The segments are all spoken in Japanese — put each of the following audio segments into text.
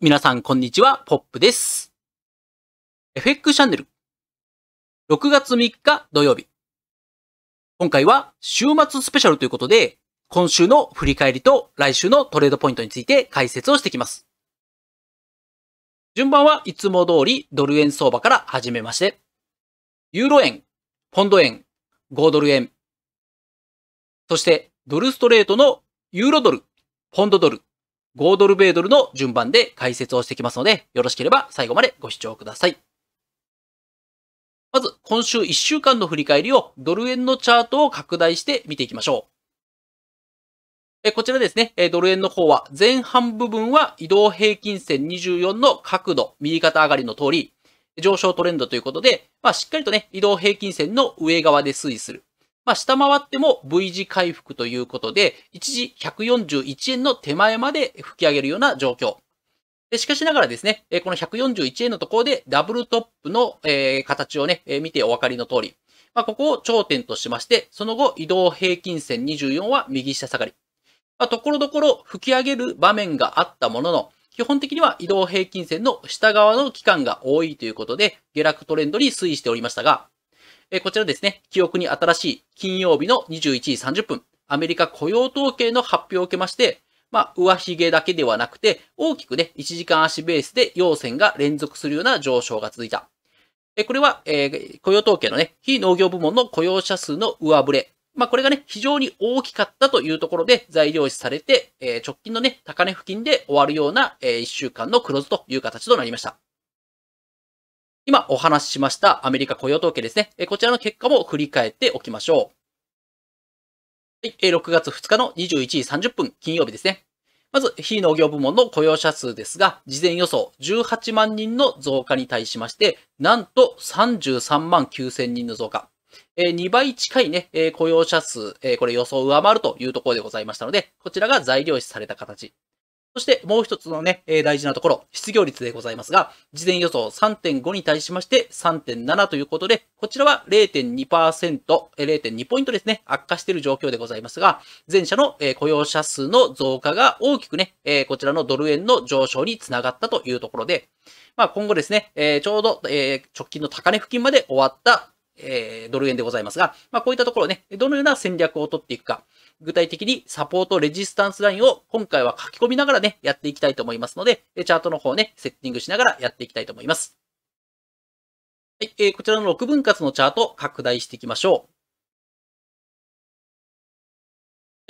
皆さんこんにちは、ポップです。FX チャンネル。6月3日土曜日。今回は週末スペシャルということで、今週の振り返りと来週のトレードポイントについて解説をしていきます。順番はいつも通りドル円相場から始めまして、ユーロ円、ポンド円、5ドル円、そしてドルストレートのユーロドル、ポンドドル、5ドル米ドルの順番で解説をしていきますので、よろしければ最後までご視聴ください。まず、今週1週間の振り返りをドル円のチャートを拡大して見ていきましょう。こちらですね、ドル円の方は前半部分は移動平均線24の角度、右肩上がりの通り、上昇トレンドということで、まあ、しっかりとね、移動平均線の上側で推移する。まあ、下回っても V 字回復ということで、一時141円の手前まで吹き上げるような状況。でしかしながらですね、この141円のところでダブルトップの、え形をね、見てお分かりの通り。まあ、ここを頂点としまして、その後移動平均線24は右下下がり。ま、ところどころ吹き上げる場面があったものの、基本的には移動平均線の下側の期間が多いということで、下落トレンドに推移しておりましたが、えこちらですね、記憶に新しい金曜日の21時30分、アメリカ雇用統計の発表を受けまして、まあ、上髭だけではなくて、大きくね、1時間足ベースで陽線が連続するような上昇が続いた。えこれは、えー、雇用統計のね、非農業部門の雇用者数の上振れ。まあ、これがね、非常に大きかったというところで材料視されて、えー、直近のね、高値付近で終わるような、えー、1週間のクローズという形となりました。今お話ししましたアメリカ雇用統計ですね。こちらの結果も振り返っておきましょう。はい、6月2日の21時30分金曜日ですね。まず、非農業部門の雇用者数ですが、事前予想18万人の増加に対しまして、なんと33万9000人の増加。え2倍近いね、え雇用者数、えこれ予想を上回るというところでございましたので、こちらが材料視された形。そしてもう一つのねえ、大事なところ、失業率でございますが、事前予想3.5に対しまして3.7ということで、こちらは0.2%、0.2ポイントですね、悪化している状況でございますが、前者のえ雇用者数の増加が大きくねえ、こちらのドル円の上昇につながったというところで、まあ今後ですねえ、ちょうど直近の高値付近まで終わったえー、ドル円でございますが、まあ、こういったところね、どのような戦略を取っていくか、具体的にサポートレジスタンスラインを今回は書き込みながらね、やっていきたいと思いますので、チャートの方ね、セッティングしながらやっていきたいと思います。はい、えー、こちらの6分割のチャート拡大していきましょう。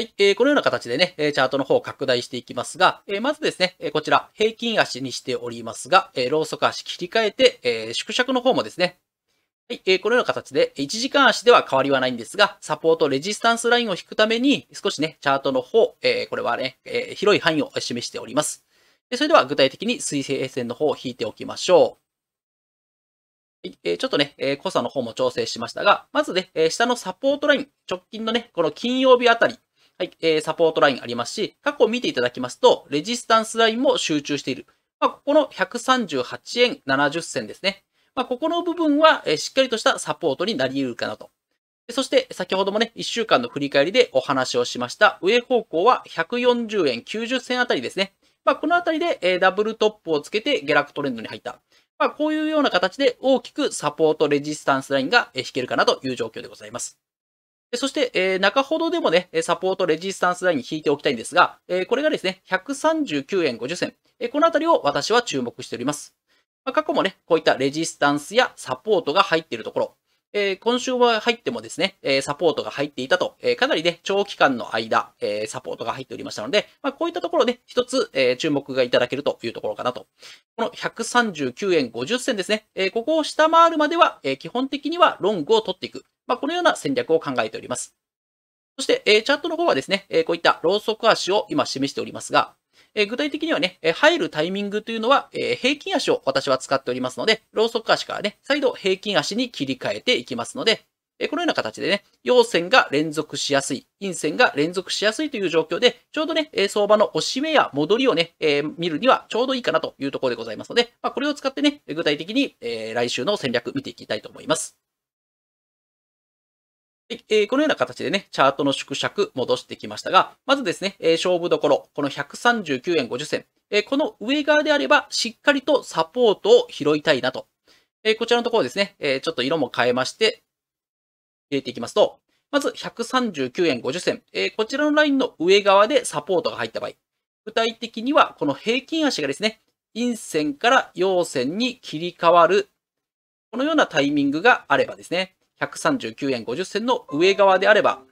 はい、え、このような形でね、チャートの方を拡大していきますが、え、まずですね、こちら平均足にしておりますが、えー、ローソク足切り替えて、え、縮尺の方もですね、はい、えー、このような形で、1時間足では変わりはないんですが、サポートレジスタンスラインを引くために、少しね、チャートの方、えー、これはね、えー、広い範囲を示しております。それでは具体的に水平線の方を引いておきましょう。えー、ちょっとね、えー、濃さの方も調整しましたが、まずね、えー、下のサポートライン、直近のね、この金曜日あたり、はい、えー、サポートラインありますし、過去を見ていただきますと、レジスタンスラインも集中している。まあ、ここの138円70銭ですね。まあ、ここの部分は、しっかりとしたサポートになり得るかなと。そして、先ほどもね、1週間の振り返りでお話をしました、上方向は140円90銭あたりですね。まあ、このあたりで、ダブルトップをつけて下落トレンドに入った。まあ、こういうような形で大きくサポートレジスタンスラインが引けるかなという状況でございます。そして、中ほどでもね、サポートレジスタンスラインに引いておきたいんですが、これがですね、139円50銭。このあたりを私は注目しております。まあ、過去もね、こういったレジスタンスやサポートが入っているところ、えー、今週は入ってもですね、えー、サポートが入っていたと、えー、かなりね、長期間の間、えサポートが入っておりましたので、まあ、こういったところで一つ、え注目がいただけるというところかなと。この139円50銭ですね、えここを下回るまでは、え基本的にはロングを取っていく。まあ、このような戦略を考えております。そして、えチャートの方はですね、えこういったローソク足を今示しておりますが、え具体的にはね、え入るタイミングというのは、え平均足を私は使っておりますので、ローソク足からね、再度平均足に切り替えていきますので、えこのような形でね、陽線が連続しやすい、陰線が連続しやすいという状況で、ちょうどね、相場の押し目や戻りをね、え、見るにはちょうどいいかなというところでございますので、まあ、これを使ってね、具体的に、え、来週の戦略見ていきたいと思います。はいえーこのような形でね、チャートの縮尺戻してきましたが、まずですね、えー勝負どころ、この139円50銭、えーこの上側であれば、しっかりとサポートを拾いたいなと。えこちらのところですね、えちょっと色も変えまして、入れていきますと、まず139円50銭、えこちらのラインの上側でサポートが入った場合、具体的にはこの平均足がですね、陰線から陽線に切り替わる、このようなタイミングがあればですね、139円50銭の上側であれば、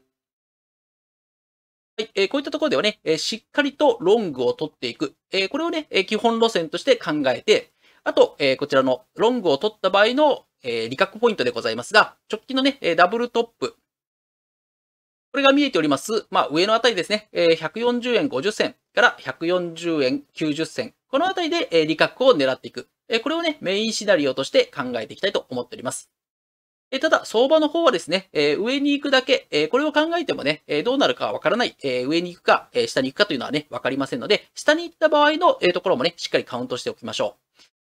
はい、えーこういったところではね、えーしっかりとロングを取っていく。えーこれをね、え基本路線として考えて、あと、えこちらのロングを取った場合の、え利確ポイントでございますが、直近のね、えダブルトップ。これが見えております。まあ、上のあたりですね、え140円50銭から140円90銭。このあたりで、え利確を狙っていく。えこれをね、メインシナリオとして考えていきたいと思っております。えただ、相場の方はですね、え上に行くだけ、えこれを考えてもね、えどうなるかわからない、え上に行くか、え下に行くかというのはね、わかりませんので、下に行った場合の、えところもね、しっかりカウントしておきましょう。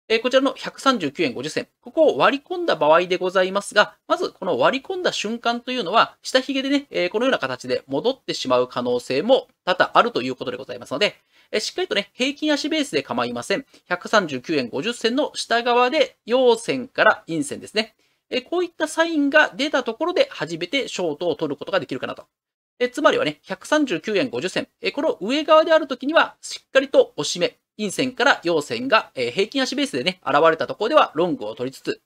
えこちらの139円50銭、ここを割り込んだ場合でございますが、まずこの割り込んだ瞬間というのは、下髭でね、えこのような形で戻ってしまう可能性も多々あるということでございますので、えしっかりとね、平均足ベースで構いません。139円50銭の下側で、陽線から陰線ですね。えこういったサインが出たところで初めてショートを取ることができるかなと。えつまりはね、139円50銭。えこの上側であるときには、しっかりと押し目、陰線から陽線が、え平均足ベースでね、現れたところではロングを取りつつ、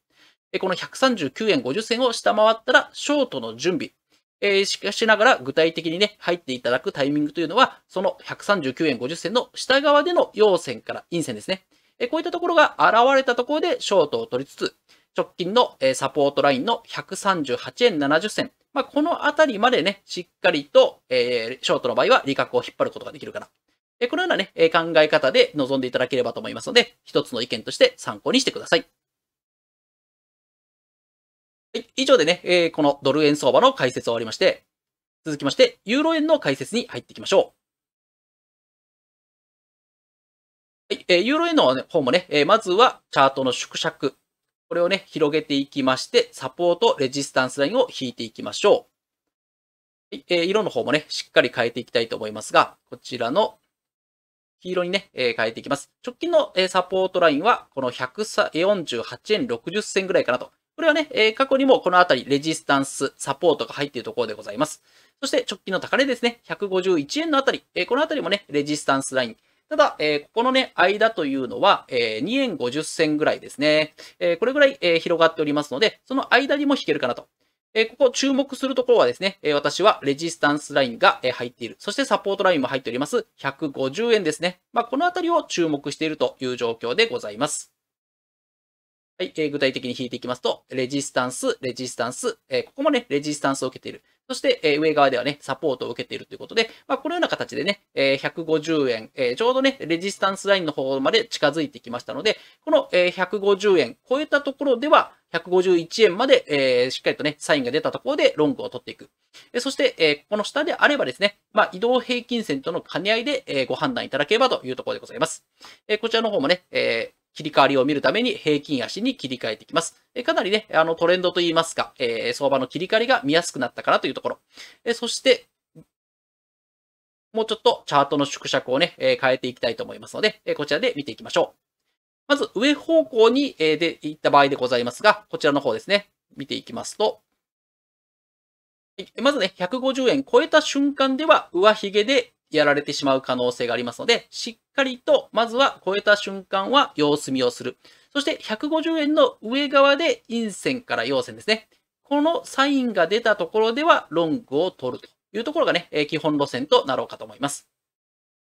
えこの139円50銭を下回ったら、ショートの準備。えしかしながら具体的にね、入っていただくタイミングというのは、その139円50銭の下側での陽線から陰線ですね。えこういったところが現れたところでショートを取りつつ、直近のサポートラインの138円70銭。まあ、このあたりまでね、しっかりと、えーショートの場合は利確を引っ張ることができるかな。えこのようなね、考え方で臨んでいただければと思いますので、一つの意見として参考にしてください。はい、以上でね、このドル円相場の解説を終わりまして、続きまして、ユーロ円の解説に入っていきましょう。はい、ユーロ円の方もね、まずはチャートの縮尺。これをね、広げていきまして、サポート、レジスタンスラインを引いていきましょう。はい、えー色の方もね、しっかり変えていきたいと思いますが、こちらの黄色にね、えー変えていきます。直近の、えーサポートラインは、この148円60銭ぐらいかなと。これはね、えー過去にもこのあたり、レジスタンス、サポートが入っているところでございます。そして直近の高値ですね、151円のあたり、えーこのあたりもね、レジスタンスライン。ただ、えーここのね、間というのは、えー2円50銭ぐらいですね。えーこれぐらい、えー広がっておりますので、その間にも引けるかなと。えーここ注目するところはですね、えー私はレジスタンスラインがえー入っている。そしてサポートラインも入っております。150円ですね。まあ、このあたりを注目しているという状況でございます。はい、えー具体的に引いていきますと、レジスタンス、レジスタンス、えーここもね、レジスタンスを受けている。そして、え上側ではね、サポートを受けているということで、まあ、このような形でね、え150円、えちょうどね、レジスタンスラインの方まで近づいてきましたので、この、え150円超えたところでは、151円まで、えーしっかりとね、サインが出たところでロングを取っていく。えそして、えーこの下であればですね、まあ、移動平均線との兼ね合いで、えーご判断いただければというところでございます。えこちらの方もね、え切り替わりを見るために平均足に切り替えていきます。えかなりね、あのトレンドといいますか、えー相場の切り替わりが見やすくなったかなというところ。えそして、もうちょっとチャートの縮尺をね、え変えていきたいと思いますので、えこちらで見ていきましょう。まず上方向に、えで行った場合でございますが、こちらの方ですね、見ていきますと、まずね、150円超えた瞬間では上髭でやられてしまう可能性がありますので、しっかりと、まずは超えた瞬間は様子見をする。そして150円の上側で陰線から陽線ですね。このサインが出たところではロングを取るというところがね、基本路線となろうかと思います。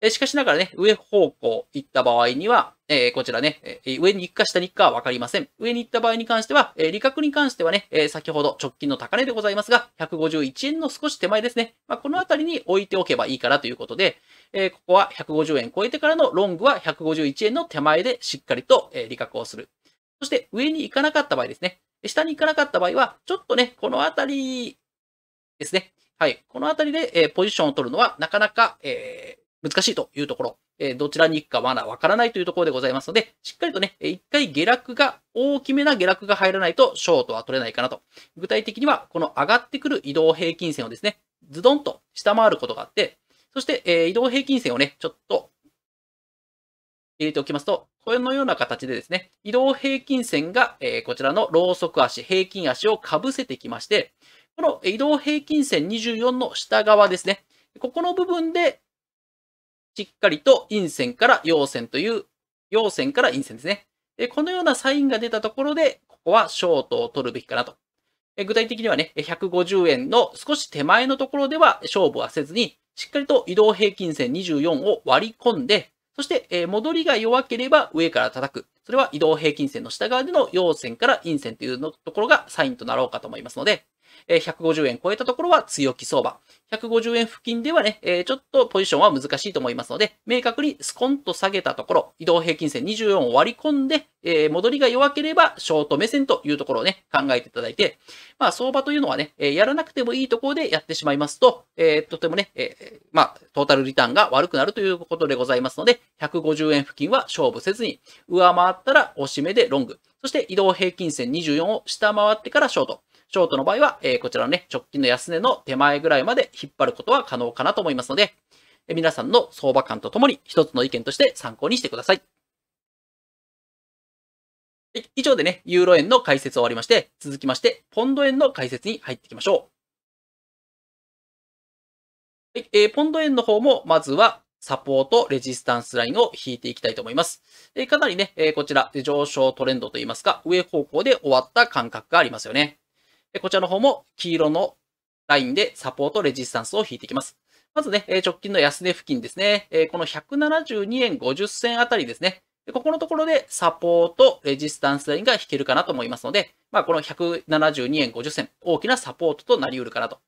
しかしながらね、上方向行った場合には、えこちらね、え上に行くか下に行くかはわかりません。上に行った場合に関しては、えー利確に関してはね、え先ほど直近の高値でございますが、151円の少し手前ですね。まあ、このあたりに置いておけばいいかなということで、えここは150円超えてからのロングは151円の手前でしっかりと、えー利確をする。そして上に行かなかった場合ですね。下に行かなかった場合は、ちょっとね、このあたりですね。はい。このあたりで、えポジションを取るのはなかなか、え難しいというところ、えどちらに行くかまだわからないというところでございますので、しっかりとね、一回下落が、大きめな下落が入らないとショートは取れないかなと。具体的には、この上がってくる移動平均線をですね、ズドンと下回ることがあって、そして、え移動平均線をね、ちょっと入れておきますと、このような形でですね、移動平均線が、えこちらのローソク足、平均足を被せてきまして、この移動平均線24の下側ですね、ここの部分でしっかりと陰線から陽線という、陽線から陰線ですね。でこのようなサインが出たところで、ここはショートを取るべきかなと。具体的にはね、150円の少し手前のところでは勝負はせずに、しっかりと移動平均線24を割り込んで、そして、戻りが弱ければ上から叩く。それは移動平均線の下側での陽線から陰線というのところがサインとなろうかと思いますので、150円超えたところは強気相場。150円付近ではね、ちょっとポジションは難しいと思いますので、明確にスコンと下げたところ、移動平均線24を割り込んで、戻りが弱ければショート目線というところをね、考えていただいて、まあ相場というのはね、やらなくてもいいところでやってしまいますと、とてもね、まあトータルリターンが悪くなるということでございますので、150円付近は勝負せずに、上回ったら押し目でロング、そして移動平均線24を下回ってからショート。ショートの場合は、えー、こちらのね、直近の安値の手前ぐらいまで引っ張ることは可能かなと思いますので、え、皆さんの相場感とともに一つの意見として参考にしてください。以上でね、ユーロ円の解説を終わりまして、続きまして、ポンド円の解説に入っていきましょう。はい、えー、ポンド円の方も、まずは、サポート、レジスタンスラインを引いていきたいと思います。えー、かなりね、えー、こちら、上昇トレンドといいますか、上方向で終わった感覚がありますよね。こちらの方も黄色のラインでサポート、レジスタンスを引いていきます。まずね、直近の安値付近ですね。この172円50銭あたりですね。ここのところでサポート、レジスタンスラインが引けるかなと思いますので、まあ、この172円50銭、大きなサポートとなり得るかなと。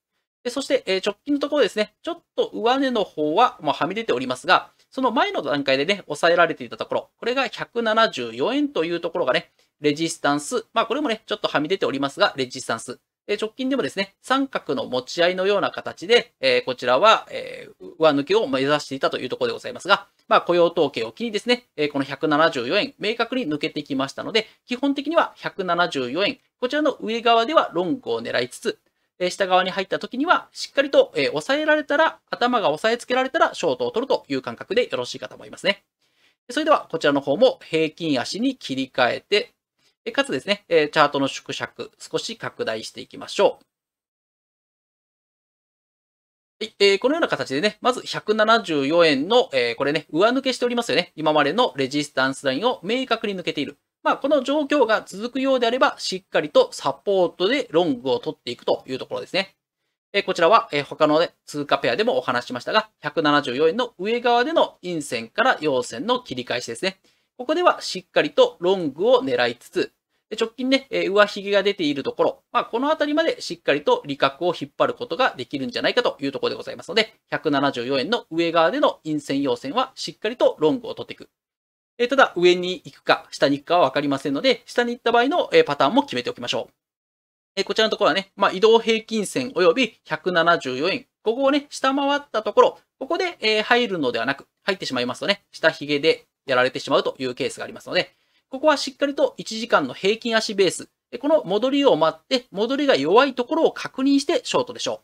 そして、直近のところですね、ちょっと上値の方はもうはみ出ておりますが、その前の段階でね、抑えられていたところ、これが174円というところがね、レジスタンス。まあこれもね、ちょっとはみ出ておりますが、レジスタンス。え直近でもですね、三角の持ち合いのような形で、えこちらは、え上抜けを目指していたというところでございますが、まあ雇用統計を機にですね、えこの174円、明確に抜けてきましたので、基本的には174円、こちらの上側ではロングを狙いつつ、え下側に入った時には、しっかりと、え抑えられたら、頭が押さえつけられたら、ショートを取るという感覚でよろしいかと思いますね。それでは、こちらの方も平均足に切り替えて、かつですね、チャートの縮尺、少し拡大していきましょう。はい、えー、このような形でね、まず174円の、えー、これね、上抜けしておりますよね。今までのレジスタンスラインを明確に抜けている。まあ、この状況が続くようであれば、しっかりとサポートでロングを取っていくというところですね。えー、こちらは、えー、他の、ね、通貨ペアでもお話ししましたが、174円の上側での陰線から陽線の切り返しですね。ここではしっかりとロングを狙いつつ、直近ね、上髭が出ているところ、まあ、このあたりまでしっかりと利確を引っ張ることができるんじゃないかというところでございますので、174円の上側での陰線陽線はしっかりとロングを取っていく。ただ、上に行くか、下に行くかはわかりませんので、下に行った場合のパターンも決めておきましょう。こちらのところはね、まあ、移動平均線及び174円。ここをね、下回ったところ、ここで入るのではなく、入ってしまいますとね、下髭でやられてしまうというケースがありますので、ここはしっかりと1時間の平均足ベース、この戻りを待って、戻りが弱いところを確認してショートでしょ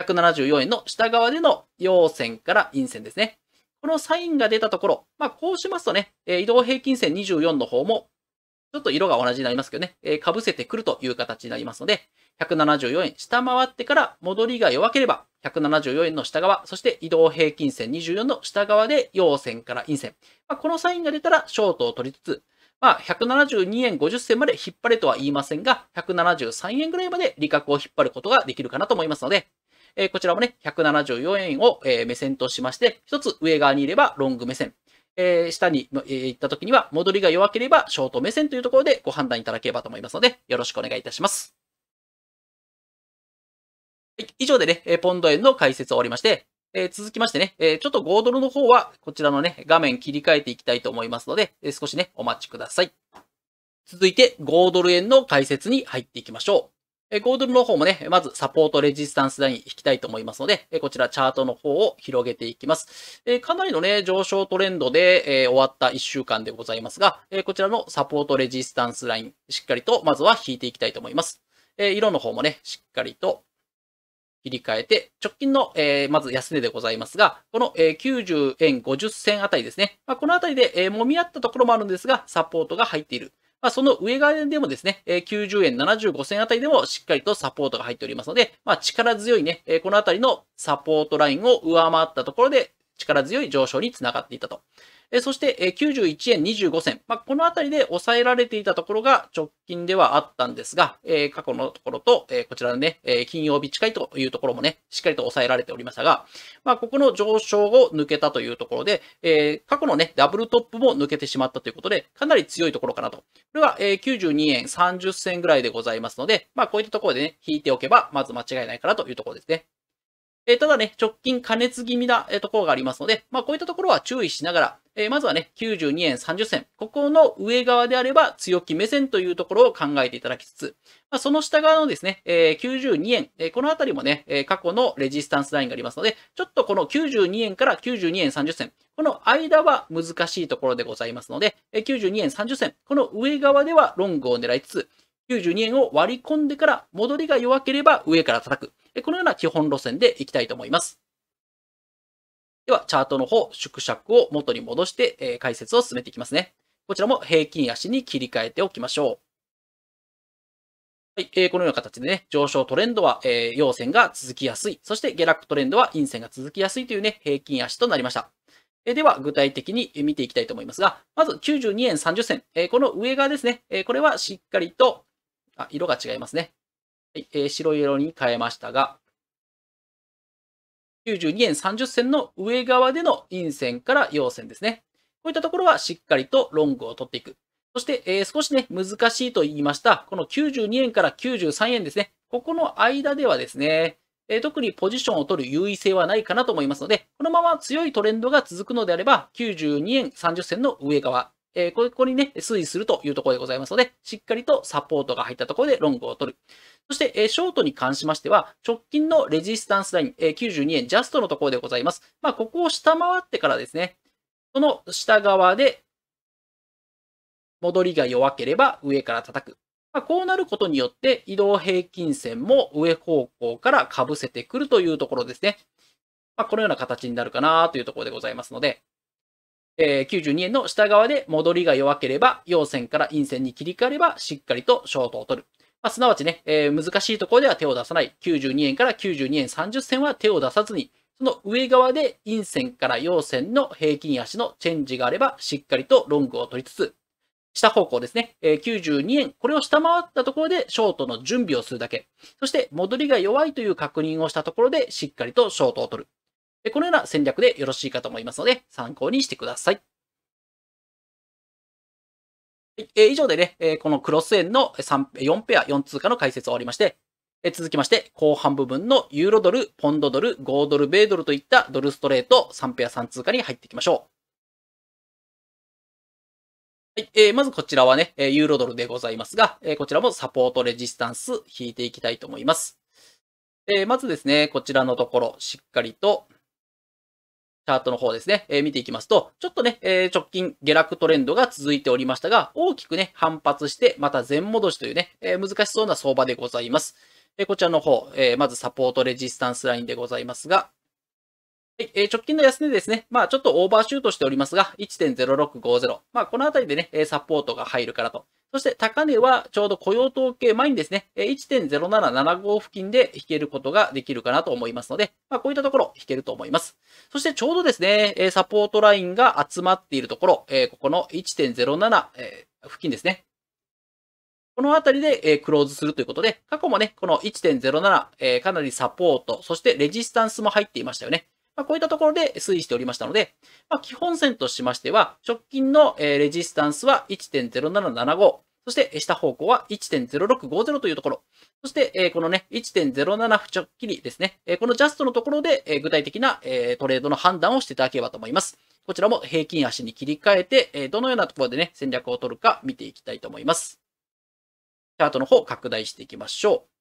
う。174円の下側での陽線から陰線ですね。このサインが出たところ、まあこうしますとね、移動平均線24の方も、ちょっと色が同じになりますけどね、え被せてくるという形になりますので、174円下回ってから戻りが弱ければ、174円の下側、そして移動平均線24の下側で陽線から陰線。まあ、このサインが出たらショートを取りつつ、まあ、172円50銭まで引っ張れとは言いませんが、173円ぐらいまで利確を引っ張ることができるかなと思いますので、えー、こちらもね、174円を、えー、目線としまして、一つ上側にいればロング目線。えー、下に、えー、行った時には戻りが弱ければショート目線というところでご判断いただければと思いますので、よろしくお願いいたします。以上でね、えポンド円の解説を終わりまして、え続きましてね、えちょっと5ドルの方はこちらのね、画面切り替えていきたいと思いますので、え少しね、お待ちください。続いて5ドル円の解説に入っていきましょう。え5ドルの方もね、まずサポートレジスタンスライン引きたいと思いますので、こちらチャートの方を広げていきます。かなりのね、上昇トレンドで、終わった1週間でございますが、こちらのサポートレジスタンスライン、しっかりとまずは引いていきたいと思います。色の方もね、しっかりと切り替えて、直近の、えー、まず安値でございますが、この、えー、90円50銭あたりですね。まあ、このあたりで、えー、揉み合ったところもあるんですが、サポートが入っている。まあ、その上側でもですね、90円75銭あたりでもしっかりとサポートが入っておりますので、まあ、力強いね、このあたりのサポートラインを上回ったところで力強い上昇につながっていたと。えそして、え91円25銭。まあ、このあたりで抑えられていたところが直近ではあったんですが、え過去のところと、えこちらのね、え金曜日近いというところもね、しっかりと抑えられておりましたが、まあ、ここの上昇を抜けたというところで、え過去のね、ダブルトップも抜けてしまったということで、かなり強いところかなと。これは、え92円30銭ぐらいでございますので、まあ、こういったところでね、引いておけば、まず間違いないかなというところですね。えただね、直近加熱気味なところがありますので、まあこういったところは注意しながら、えまずはね、92円30銭。ここの上側であれば強気目線というところを考えていただきつつ、まあ、その下側のですね、え92円、えこのあたりもね、え過去のレジスタンスラインがありますので、ちょっとこの92円から92円30銭。この間は難しいところでございますので、92円30銭。この上側ではロングを狙いつつ、92円を割り込んでから戻りが弱ければ上から叩く。このような基本路線でいきたいと思います。では、チャートの方、縮尺を元に戻して、え解説を進めていきますね。こちらも平均足に切り替えておきましょう。はい、えー、このような形でね、上昇トレンドは、え、陽線が続きやすい。そして下落トレンドは陰線が続きやすいというね、平均足となりました。え、では、具体的に見ていきたいと思いますが、まず92円30銭。え、この上側ですね。え、これはしっかりと、あ、色が違いますね。はい、えー、白色に変えましたが、92円30銭の上側での陰線から陽線ですね。こういったところはしっかりとロングを取っていく。そして、えー、少しね、難しいと言いました、この92円から93円ですね。ここの間ではですね、えー、特にポジションを取る優位性はないかなと思いますので、このまま強いトレンドが続くのであれば、92円30銭の上側、えー、ここにね、推移するというところでございますので、しっかりとサポートが入ったところでロングを取る。そして、え、ショートに関しましては、直近のレジスタンスライン、えー、92円ジャストのところでございます。まあ、ここを下回ってからですね、その下側で、戻りが弱ければ上から叩く。まあ、こうなることによって、移動平均線も上方向から被せてくるというところですね。まあ、このような形になるかなというところでございますので、えー、92円の下側で戻りが弱ければ、陽線から陰線に切り替われば、しっかりとショートを取る。まあ、すなわちね、えー、難しいところでは手を出さない。92円から92円30銭は手を出さずに、その上側で陰線から陽線の平均足のチェンジがあれば、しっかりとロングを取りつつ、下方向ですね、えー、92円、これを下回ったところでショートの準備をするだけ。そして戻りが弱いという確認をしたところで、しっかりとショートを取る。このような戦略でよろしいかと思いますので、参考にしてください。以上でね、このクロス円の4ペア、4通貨の解説を終わりまして、続きまして、後半部分のユーロドル、ポンドドル、5ドル、米ドルといったドルストレート3ペア3通貨に入っていきましょう。はいえー、まずこちらはね、ユーロドルでございますが、こちらもサポートレジスタンス引いていきたいと思います。えー、まずですね、こちらのところ、しっかりとチャートの方ですね、えー、見ていきますと、ちょっとね、えー、直近下落トレンドが続いておりましたが、大きくね、反発して、また全戻しというね、えー、難しそうな相場でございます。えこちらの方、えまずサポートレジスタンスラインでございますが、えー、直近の安値ですね。まあ、ちょっとオーバーシュートしておりますが、1.0650。まあ、このあたりでね、サポートが入るからと。そして、高値はちょうど雇用統計前にですね、1.0775付近で引けることができるかなと思いますので、まあ、こういったところ引けると思います。そして、ちょうどですね、サポートラインが集まっているところ、ここの1.07付近ですね。このあたりでクローズするということで、過去もね、この1.07、かなりサポート、そしてレジスタンスも入っていましたよね。まあ、こういったところで推移しておりましたので、まあ、基本線としましては、直近のレジスタンスは1.0775、そして下方向は1.0650というところ。そして、このね、1.07不直切りですね。このジャストのところで具体的なトレードの判断をしていただければと思います。こちらも平均足に切り替えて、どのようなところでね、戦略を取るか見ていきたいと思います。チャートの方拡大していきましょう。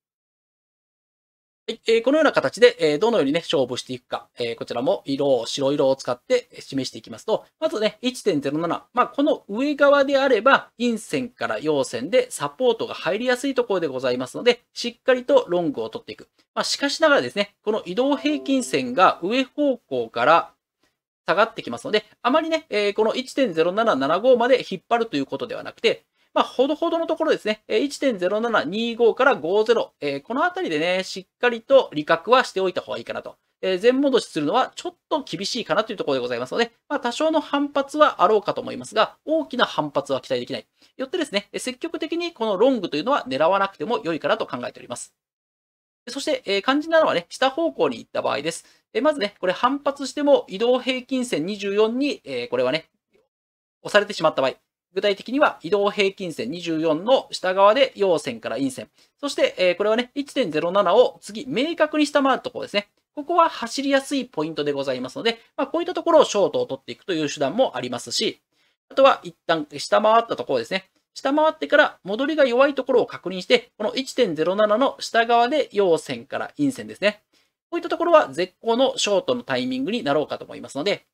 はいえー、このような形で、えー、どのようにね、勝負していくか、えー、こちらも色を、白色を使って示していきますと、まずね、1.07、まあ、この上側であれば、陰線から陽線でサポートが入りやすいところでございますので、しっかりとロングを取っていく。まあ、しかしながらですね、この移動平均線が上方向から下がってきますので、あまりね、えこの1.0775まで引っ張るということではなくて、まあ、ほどほどのところですね、1.0725から50、えー、このあたりでね、しっかりと利確はしておいた方がいいかなと。えー、全戻しするのはちょっと厳しいかなというところでございますので、まあ、多少の反発はあろうかと思いますが、大きな反発は期待できない。よってですね、積極的にこのロングというのは狙わなくても良いかなと考えております。そして、えー、肝心なのはね、下方向に行った場合です。えー、まずね、これ反発しても移動平均線24に、えー、これはね、押されてしまった場合、具体的には移動平均線24の下側で陽線から陰線。そして、えこれはね、1.07を次、明確に下回るところですね。ここは走りやすいポイントでございますので、まあ、こういったところをショートを取っていくという手段もありますし、あとは一旦下回ったところですね。下回ってから戻りが弱いところを確認して、この1.07の下側で陽線から陰線ですね。こういったところは絶好のショートのタイミングになろうかと思いますので、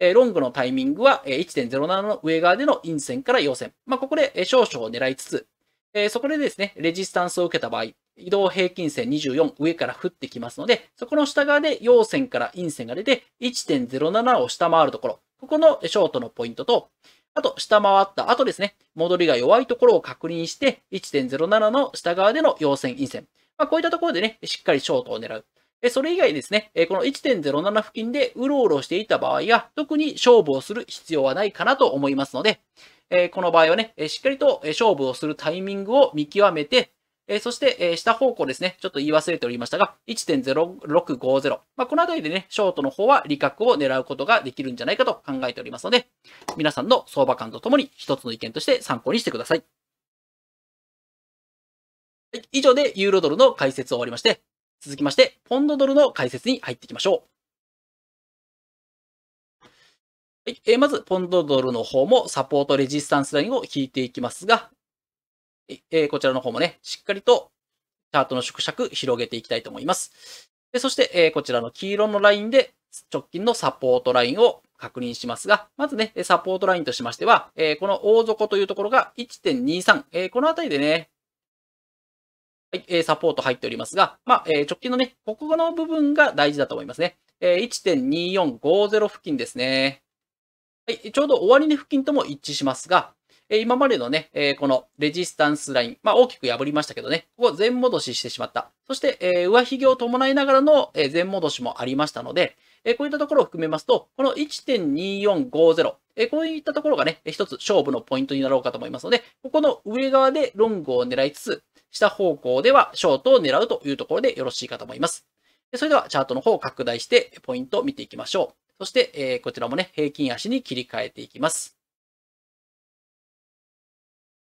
ロングのタイミングは1.07の上側での陰線から陽線。まあ、ここで少々を狙いつつ、そこでですね、レジスタンスを受けた場合、移動平均線24上から降ってきますので、そこの下側で陽線から陰線が出て1.07を下回るところ、ここのショートのポイントと、あと、下回った後ですね、戻りが弱いところを確認して、1.07の下側での陽線陰線。まあ、こういったところでね、しっかりショートを狙う。それ以外ですね、この1.07付近でうろうろしていた場合は、特に勝負をする必要はないかなと思いますので、この場合はね、しっかりと勝負をするタイミングを見極めて、そして、下方向ですね、ちょっと言い忘れておりましたが、1.0650。まあ、このあたりでね、ショートの方は利確を狙うことができるんじゃないかと考えておりますので、皆さんの相場感とともに一つの意見として参考にしてください。以上でユーロドルの解説を終わりまして、続きまして、ポンドドルの解説に入っていきましょう。はい、えー、まず、ポンドドルの方もサポートレジスタンスラインを引いていきますが、えー、こちらの方もね、しっかりとチャートの縮尺広げていきたいと思います。でそして、えー、こちらの黄色のラインで直近のサポートラインを確認しますが、まずね、サポートラインとしましては、えー、この大底というところが1.23、えー、このあたりでね、はい、サポート入っておりますが、まあ、直近のね、ここの部分が大事だと思いますね。1.2450付近ですね。はい、ちょうど終わり値付近とも一致しますが、今までのね、このレジスタンスライン、まあ、大きく破りましたけどね、ここ全戻ししてしまった。そして、上髭を伴いながらの、全戻しもありましたので、こういったところを含めますと、この1.2450、こういったところがね、一つ勝負のポイントになろうかと思いますので、ここの上側でロングを狙いつつ、下方向ではショートを狙うというところでよろしいかと思います。それではチャートの方を拡大してポイントを見ていきましょう。そして、えこちらもね、平均足に切り替えていきます。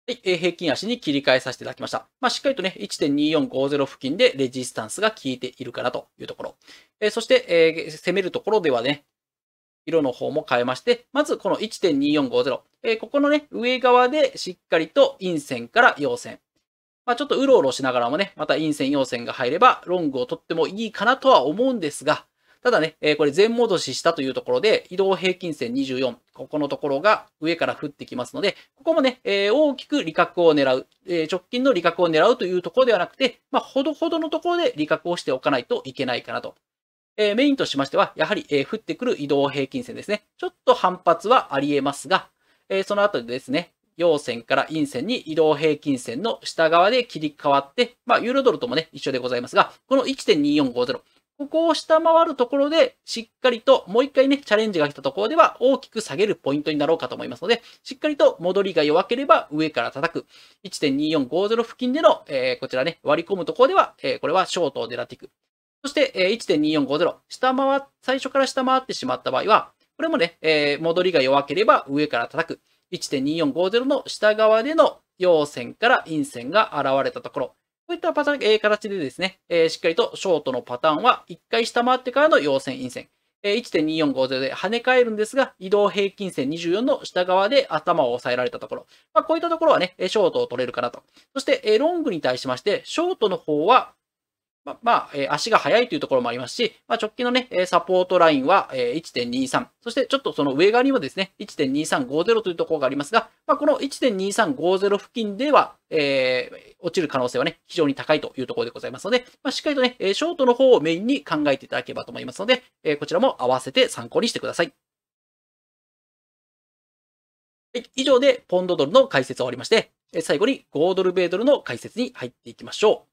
はい、え平均足に切り替えさせていただきました。まあ、しっかりとね、1.2450付近でレジスタンスが効いているかなというところ。えそして、え攻めるところではね、色の方も変えまして、まずこの1.2450、えここのね、上側でしっかりと陰線から陽線。まあ、ちょっとうろうろしながらもね、また陰線陽線が入れば、ロングを取ってもいいかなとは思うんですが、ただね、えこれ全戻ししたというところで、移動平均線24、ここのところが上から降ってきますので、ここもね、え大きく利確を狙う、え直近の利確を狙うというところではなくて、まあ、ほどほどのところで利確をしておかないといけないかなと。えメインとしましては、やはり、え降ってくる移動平均線ですね。ちょっと反発はあり得ますが、えその後でですね、陽線から陰線に移動平均線の下側で切り替わって、まあ、ユーロドルともね、一緒でございますが、この1.2450、ここを下回るところで、しっかりともう一回ね、チャレンジが来たところでは大きく下げるポイントになろうかと思いますので、しっかりと戻りが弱ければ上から叩く。1.2450付近での、えー、こちらね、割り込むところでは、えー、これはショートを狙っていく。そして、えー、1.2450、下回、最初から下回ってしまった場合は、これもね、えー、戻りが弱ければ上から叩く。1.2450の下側での陽線から陰線が現れたところ、こういったパターン、えー、形でですね、えー、しっかりとショートのパターンは1回下回ってからの陽線陰線。えー、1.2450で跳ね返るんですが、移動平均線24の下側で頭を押さえられたところ。まあ、こういったところはね、ショートを取れるかなと。そして、ロングに対しまして、ショートの方はま、まあ、え、足が速いというところもありますし、まあ、直近のね、サポートラインは、え、1.23。そしてちょっとその上側にもですね、1.2350というところがありますが、まあ、この1.2350付近では、えー、落ちる可能性はね、非常に高いというところでございますので、まあ、しっかりとね、ショートの方をメインに考えていただければと思いますので、え、こちらも合わせて参考にしてください。はい、以上でポンドドルの解説を終わりまして、最後に5ドル米ドルの解説に入っていきましょう。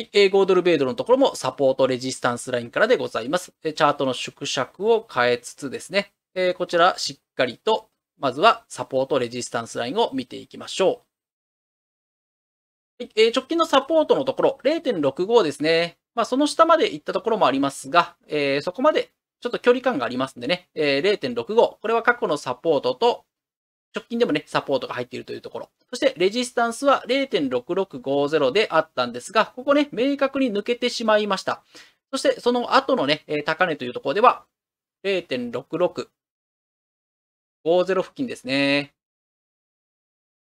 はい、5ドル米ドルのところもサポートレジスタンスラインからでございます。チャートの縮尺を変えつつですね、こちらしっかりと、まずはサポートレジスタンスラインを見ていきましょう。はい、直近のサポートのところ0.65ですね。まあ、その下まで行ったところもありますが、えー、そこまでちょっと距離感がありますんでね、え、0.65。これは過去のサポートと直近でもね、サポートが入っているというところ。そして、レジスタンスは0.6650であったんですが、ここね、明確に抜けてしまいました。そして、その後のね、高値というところでは、0.6650付近ですね。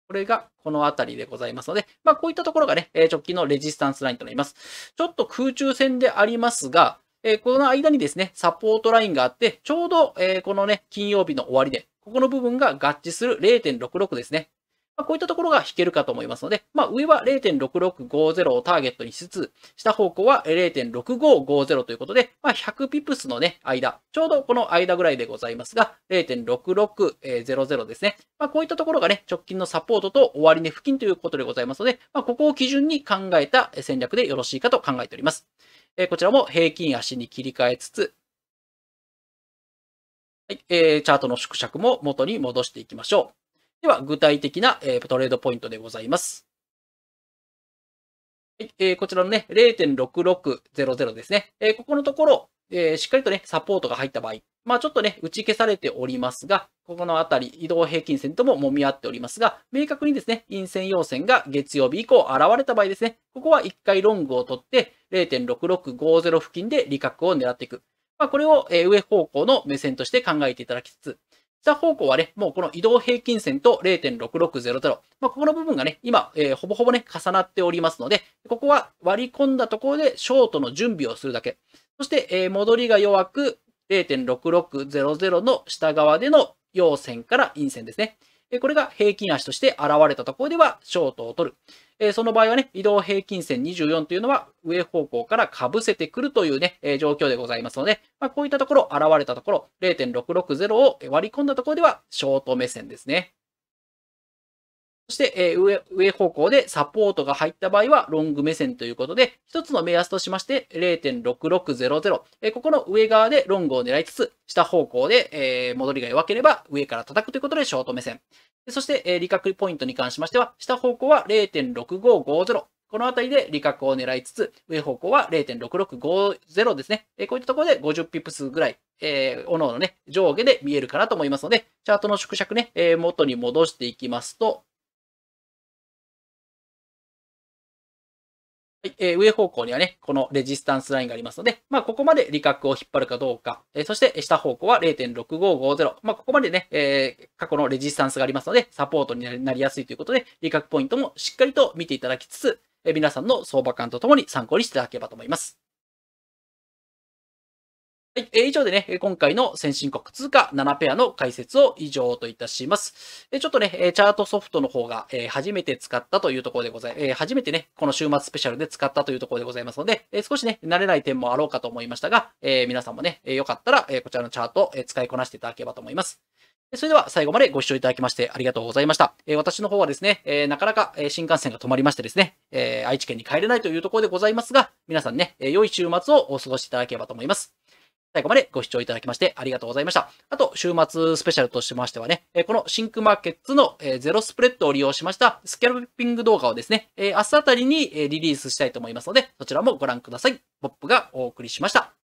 これがこのあたりでございますので、まあこういったところがね、直近のレジスタンスラインとなります。ちょっと空中戦でありますが、この間にですね、サポートラインがあって、ちょうどこのね、金曜日の終わりで、ここの部分が合致する0.66ですね。ま、こういったところが引けるかと思いますので、まあ、上は0.6650をターゲットにしつつ、下方向は0.6550ということで、まあ、100ピプスのね、間、ちょうどこの間ぐらいでございますが、0.6600ですね。まあ、こういったところがね、直近のサポートと終値付近ということでございますので、ま、ここを基準に考えた戦略でよろしいかと考えております。えこちらも平均足に切り替えつつ、はい、えー、チャートの縮尺も元に戻していきましょう。では、具体的な、えー、トレードポイントでございます。はい、えー、こちらのね、0.6600ですね。えー、ここのところ、えー、しっかりとね、サポートが入った場合、まあちょっとね、打ち消されておりますが、ここのあたり、移動平均線とも揉み合っておりますが、明確にですね、陰線陽線が月曜日以降現れた場合ですね、ここは1回ロングを取って、0.6650付近で利確を狙っていく。まあ、これを上方向の目線として考えていただきつつ、下方向はね、もうこの移動平均線と0.6600。まあ、ここの部分がね、今、えー、ほぼほぼね、重なっておりますので、ここは割り込んだところでショートの準備をするだけ。そして、えー、戻りが弱く0.6600の下側での陽線から陰線ですね。これが平均足として現れたところではショートを取る。えその場合はね、移動平均線24というのは上方向から被せてくるというね、え状況でございますので、まあ、こういったところ、現れたところ、0.660を割り込んだところでは、ショート目線ですね。そして、え上、上方向でサポートが入った場合は、ロング目線ということで、一つの目安としまして、0.6600。えここの上側でロングを狙いつつ、下方向で、え戻りが弱ければ、上から叩くということで、ショート目線。そして、え利確ポイントに関しましては、下方向は0.6550。このあたりで利確を狙いつつ、上方向は0.6650ですね。こういったところで50ピップスぐらい、えー、おのおのね、上下で見えるかなと思いますので、チャートの縮尺ね、え、元に戻していきますと、えー、上方向にはね、このレジスタンスラインがありますので、まあ、ここまで利確を引っ張るかどうか、えー、そして下方向は0.6550。まあ、ここまでね、えー、過去のレジスタンスがありますので、サポートになりやすいということで、利確ポイントもしっかりと見ていただきつつ、え、皆さんの相場感とともに参考にしていただければと思います。はい。えー、以上でね、今回の先進国通貨7ペアの解説を以上といたします。えちょっとね、チャートソフトの方がえ初めて使ったというところでございます。初めてね、この週末スペシャルで使ったというところでございますので、え少しね、慣れない点もあろうかと思いましたがえ、皆さんもね、よかったらえこちらのチャートえ使いこなしていただければと思います。それでは最後までご視聴いただきましてありがとうございました。え私の方はですね、えなかなか新幹線が止まりましてですね、え愛知県に帰れないというところでございますが、皆さんね、良い週末をお過ごしいただければと思います。最後までご視聴いただきましてありがとうございました。あと、週末スペシャルとしましてはね、このシンクマーケッツのゼロスプレッドを利用しましたスキャルピング動画をですね、明日あたりにリリースしたいと思いますので、そちらもご覧ください。ポップがお送りしました。